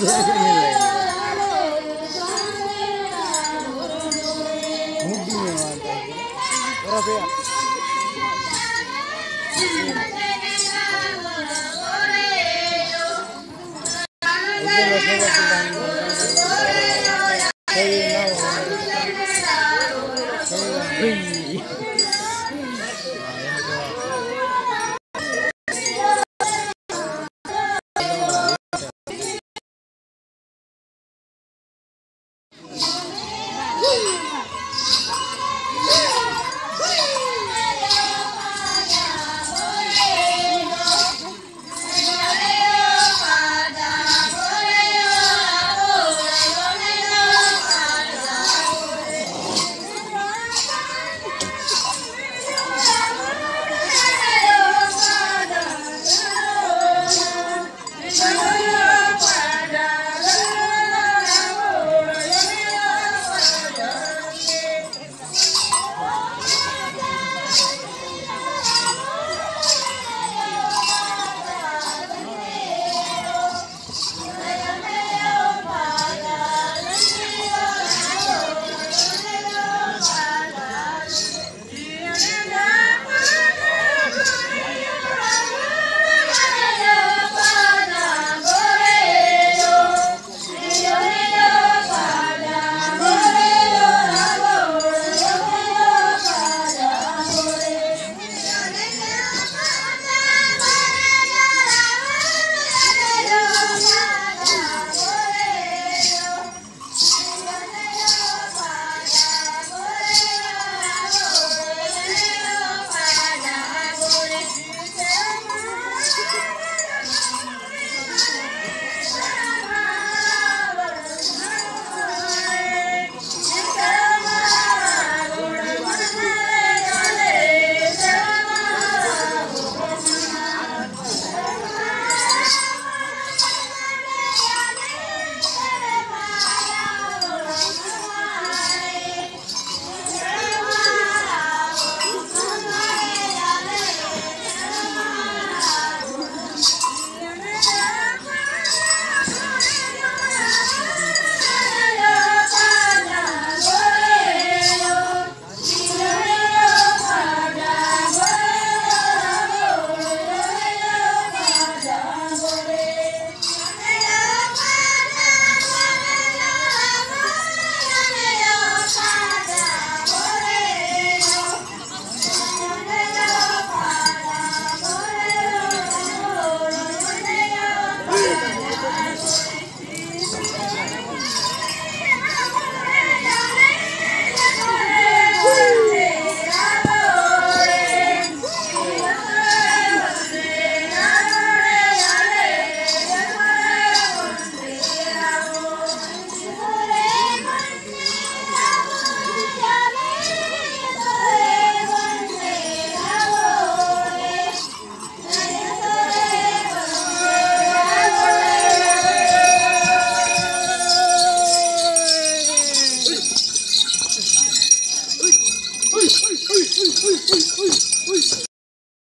मुख